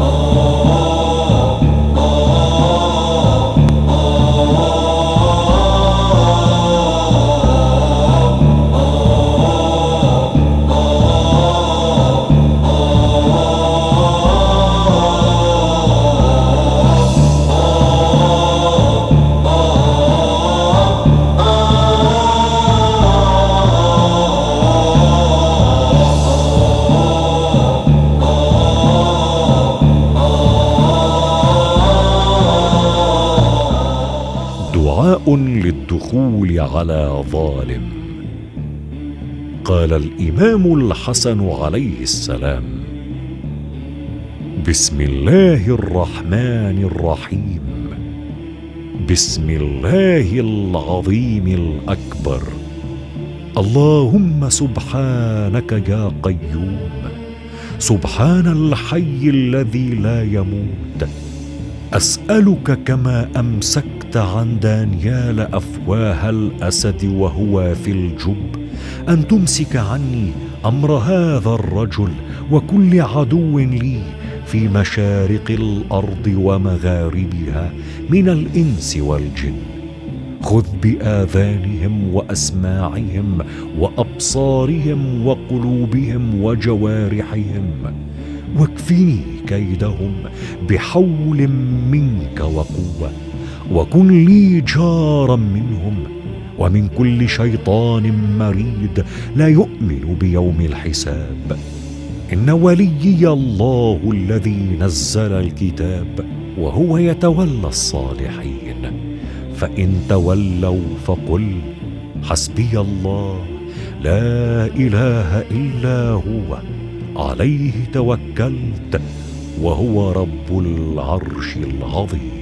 more. دعاء للدخول على ظالم. قال الإمام الحسن عليه السلام بسم الله الرحمن الرحيم. بسم الله العظيم الأكبر. اللهم سبحانك يا قيوم. سبحان الحي الذي لا يموت. أسألك كما أمسكت عن دانيال افواه الأسد وهو في الجب أن تمسك عني أمر هذا الرجل وكل عدو لي في مشارق الأرض ومغاربها من الإنس والجن. خذ بآذانهم وأسماعهم وأبصارهم وقلوبهم وجوارحهم واكفني كيدهم بحول منك وقوة. وكن لي جارا منهم ومن كل شيطان مريد لا يؤمن بيوم الحساب. إن وليي الله الذي نزل الكتاب وهو يتولى الصالحين. فإن تولوا فقل حسبي الله لا إله إلا هو عليه توكلت وهو رب العرش العظيم.